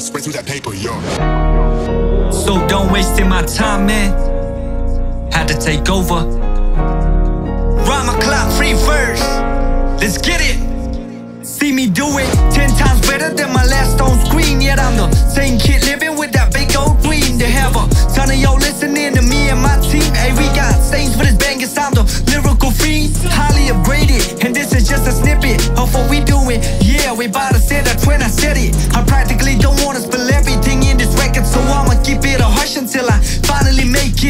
Boom, through that paper, yo. So don't waste my time, man. Had to take over. Rhyme o'clock, free verse. Let's get it. See me do it ten times better than my last on screen. Yet I'm the same kid living with that big old dream to have a ton of y'all listening to me and my team. Hey, we got Sains for this bang, cause the lyrical fiend, highly upgraded. And this is just a snippet of what we doing. Yeah, we about to set a 20.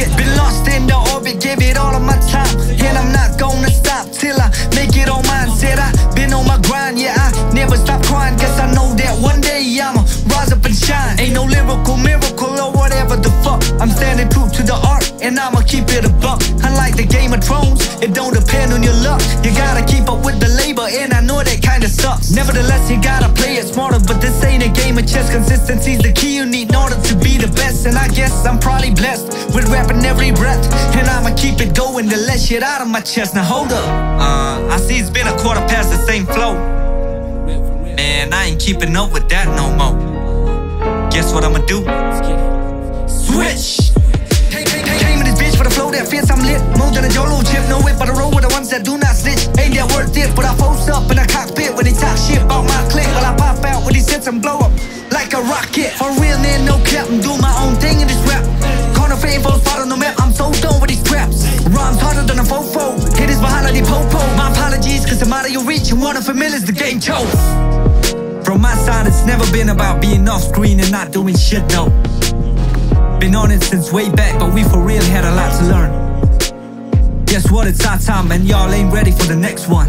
Finally make it. Been lost in the orbit, gave it all of my time, and I'm not gonna stop till I make it on mine. Said I been on my grind, yeah, I never stop crying, cause I know that one day I'ma rise up and shine. Ain't no lyrical miracle or whatever the fuck. I'm standing true to the art, and I'ma keep it a buck. Unlike the Game of Thrones, it don't depend on your luck. You gotta keep up with the labor, and I know that kinda sucks. Nevertheless, you gotta play it smarter, but this ain't a game of chess. Consistency's the key you need rapping every breath. And I'ma keep it going to let shit out of my chest. Now hold up. Uh, I see it's been a quarter past the same flow. Man, I ain't keeping up with that no more. Guess what I'ma do? Switch! Came in this bitch for the flow that fits, I'm lit. More than a YOLO chip, no whip, but I roll with the ones that do not snitch. Ain't that worth it, but I post up in a cockpit when they talk shit about my clique. While I pop out with these hits and blow up like a rocket. For real, man, no cap, I'm doing my own thing in this rap. Out of your reach, and one of familiars the game chose. From my side, it's never been about being off screen and not doing shit, no. Been on it since way back, but we for real had a lot to learn. Guess what? It's our time, and y'all ain't ready for the next one.